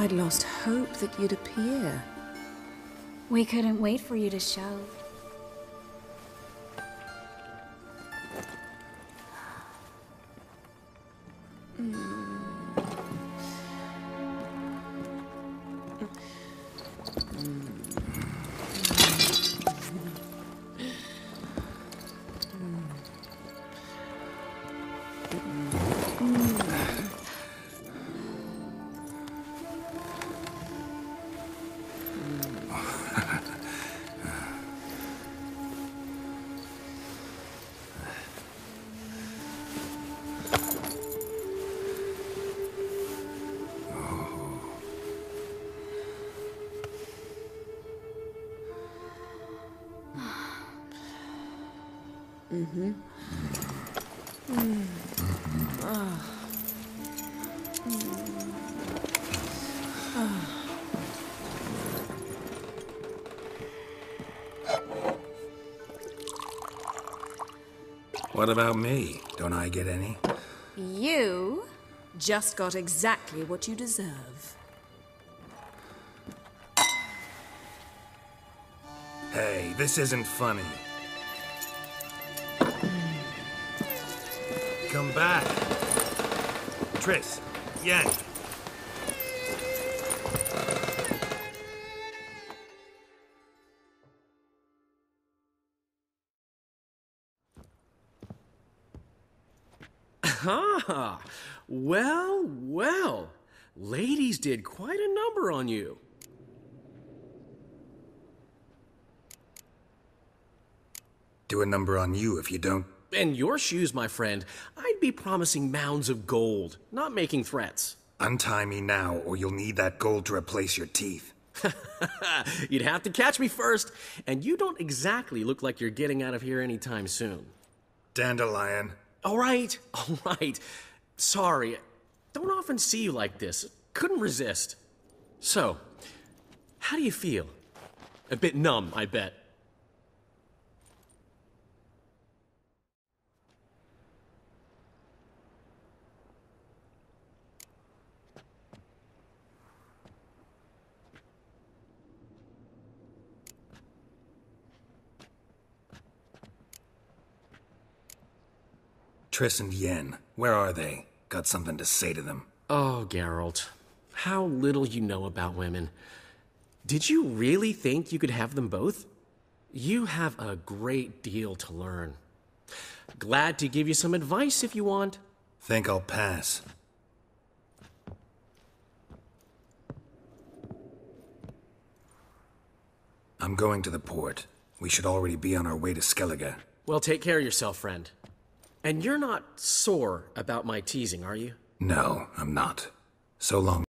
I'd lost hope that you'd appear. We couldn't wait for you to show. Hmm. Mm-hmm. Mm. Mm. What about me? Don't I get any? You just got exactly what you deserve. Hey, this isn't funny. Come back. Triss, Yen. Ah, well, well. Ladies did quite a number on you. Do a number on you if you don't. In your shoes, my friend, I'd be promising mounds of gold, not making threats. Untie me now, or you'll need that gold to replace your teeth. You'd have to catch me first, and you don't exactly look like you're getting out of here anytime soon. Dandelion. All right, all right. Sorry, don't often see you like this. Couldn't resist. So, how do you feel? A bit numb, I bet. Triss and Yen. Where are they? Got something to say to them. Oh, Geralt, how little you know about women. Did you really think you could have them both? You have a great deal to learn. Glad to give you some advice if you want. Think I'll pass. I'm going to the port. We should already be on our way to Skellige. Well, take care of yourself, friend. And you're not sore about my teasing, are you? No, I'm not. So long.